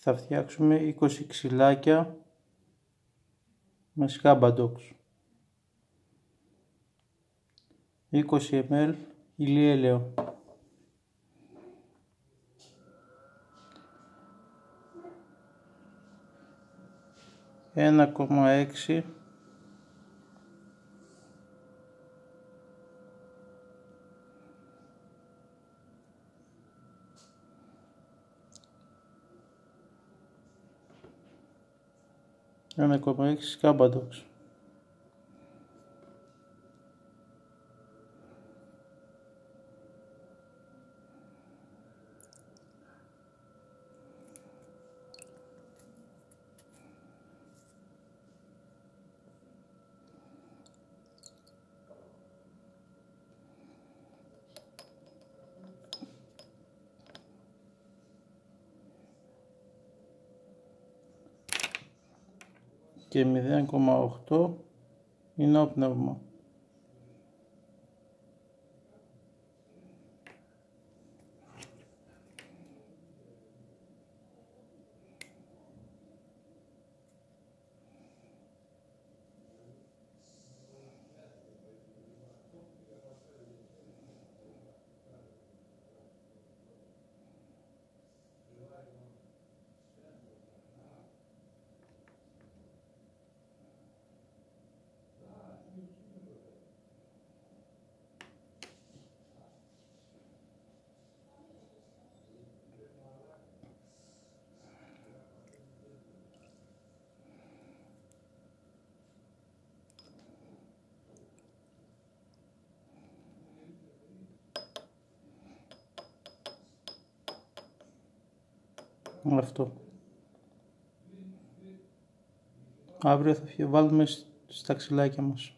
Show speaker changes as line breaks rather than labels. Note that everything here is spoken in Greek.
θα φτιάξουμε 20 ξυλάκια με σκάμπαντοξ 20 ml ηλιέλαιο. ένα κόμμα έξι ένα κόμμα έξι κάμπαντοξ και 0,8 είναι πνεύμα. Αυτό. Αύριο θα βάλουμε στα ξυλάκια μας.